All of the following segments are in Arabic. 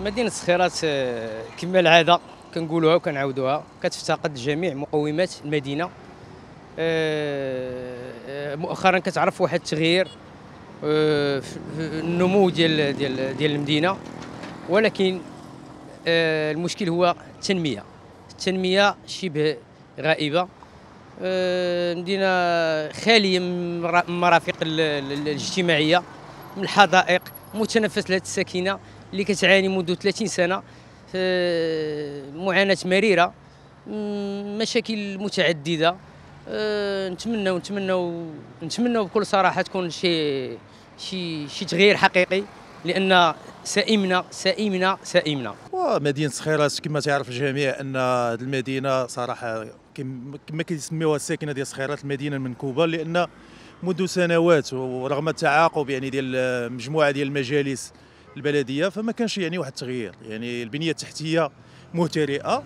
مدينة سخيرات آه، كما العادة كنقولوها وكنعاودوها. كتفتقد جميع مقومات المدينة. آه، آه، مؤخرا كتعرف واحد التغيير النمو ديال ديال ديال المدينة. ولكن المشكل هو التنمية. التنمية شبه غائبة. مدينة خالية من مرا- من المرافق ال- ال- الاجتماعية من الحدائق متنفس لهذه الساكنة. اللي كتعاني منذ 30 سنة آه، معاناة مريرة مم، مشاكل متعددة. آه، نتمنوا نتمنوا بكل صراحة تكون شي شي شي تغيير حقيقي لأن سئمنا سئمنا سئمنا ومدينة سخيرات كما تعرف الجميع أن هذه المدينة صراحة كم- كما كيسميوها الساكنة ديال سخيرات المدينة المنكوبة لأن منذ سنوات ورغم التعاقب يعني ديال مجموعة ديال المجالس البلدية فما كانش يعني واحد التغيير. يعني البنية التحتية مهترئه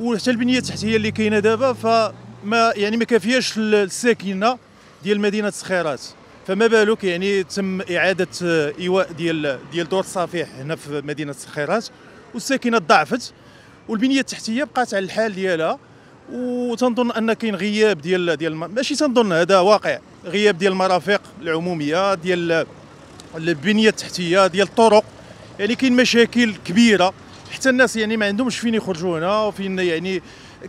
وحتى البنية التحتية اللي كاينة دابا فما يعني ما كافياش الساكنة ديال مدينة سخيرات فما بالك يعني تم إعادة إيواء ديال ديال دور الصفيح هنا في مدينة سخيرات والساكنة ضعفت والبنية التحتية بقات على الحال ديالها. وتنظن أن كاين غياب ديال ديال ماشي تنظن هذا واقع. غياب ديال المرافق العمومية ديال البنيه التحتيه ديال الطرق. يعني كاين مشاكل كبيرة. حتى الناس يعني ما عندهمش فين يخرجوا هنا وفين يعني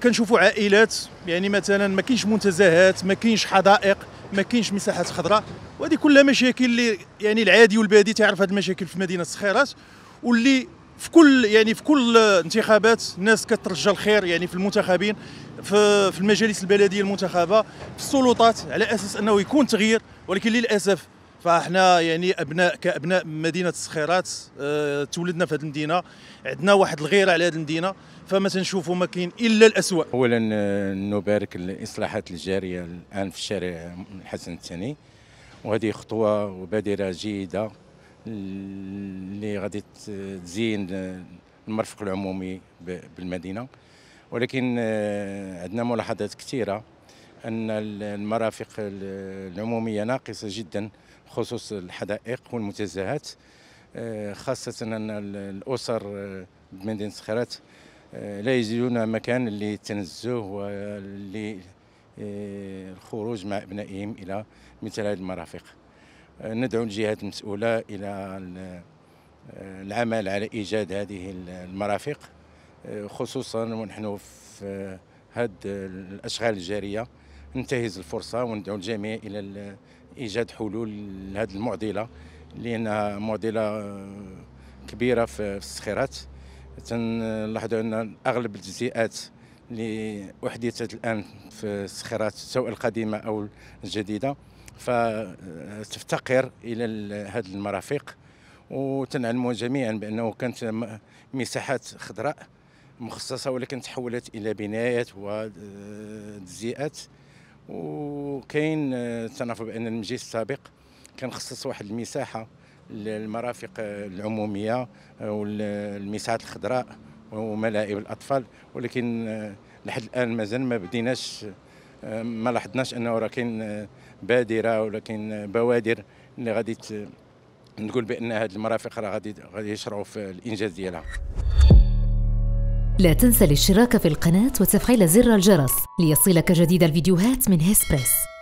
كنشوفوا عائلات. يعني مثلا ما كاينش منتزهات ما كاينش حدائق ما كاينش مساحات خضراء. وهذه كلها مشاكل اللي يعني العادي والبادي تعرف هذه المشاكل في مدينة سخيرات واللي في كل يعني في كل انتخابات الناس كترجى الخير يعني في المنتخبين في في المجالس البلدية المنتخبة في السلطات على أساس أنه يكون تغيير. ولكن للأسف فاحنا يعني ابناء كأبناء مدينة السخيرات أه تولدنا في هذه المدينة عندنا واحد الغيره على هذه المدينة فما تنشوفوا ما كاين إلا الاسوء اولا آه، نبارك الاصلاحات الجارية الآن في الشارع الحسن الثاني. وهذه خطوة وبادرة جيدة اللي غادي تزين المرفق العمومي بالمدينة. ولكن آه، عندنا ملاحظات كثيرة أن ال- المرافق ال- العمومية ناقصة جدا. بخصوص الحدائق والمنتزهات آه، خاصة أن ال- الأسر آه، سخيرات آه، لا يجدون مكان للتنزه وللخروج مع أبنائهم إلى مثل هذه المرافق. ندعو الجهات المسؤولة إلى ال- آه، العمل على إيجاد هذه ال- المرافق خصوصا ونحن في هذه الأشغال الجارية. ننتهز الفرصة وندعو الجميع إلى ال- إيجاد حلول لهذه المعضلة لأنها معضلة آه، كبيرة في السخيرات. تنلاحظوا أن أغلب التجزئات اللي أحدثت الآن في السخيرات سواء القديمة أو الجديدة فتفتقر إلى ال- هذه المرافق. وتنعلموا جميعا بأنه كانت مساحات خضراء مخصصة ولكن تحولت إلى بنايات وتجزئات وكاين آه، تنعرفوا بأن المجلس السابق كان خصص واحد المساحة للمرافق آه، العمومية آه، والمساحات الخضراء وملاعب الأطفال. ولكن لحد الآن مازال ما بديناش ما لاحظناش انه راه كاين بادرة ولا كاين بوادر اللي غادي نقول بأن هذه المرافق راه غادي غادي يشرعوا في الإنجاز ديالها. لا تنسى الاشتراك في القناة وتفعيل زر الجرس ليصلك جديد الفيديوهات من هيسبريس.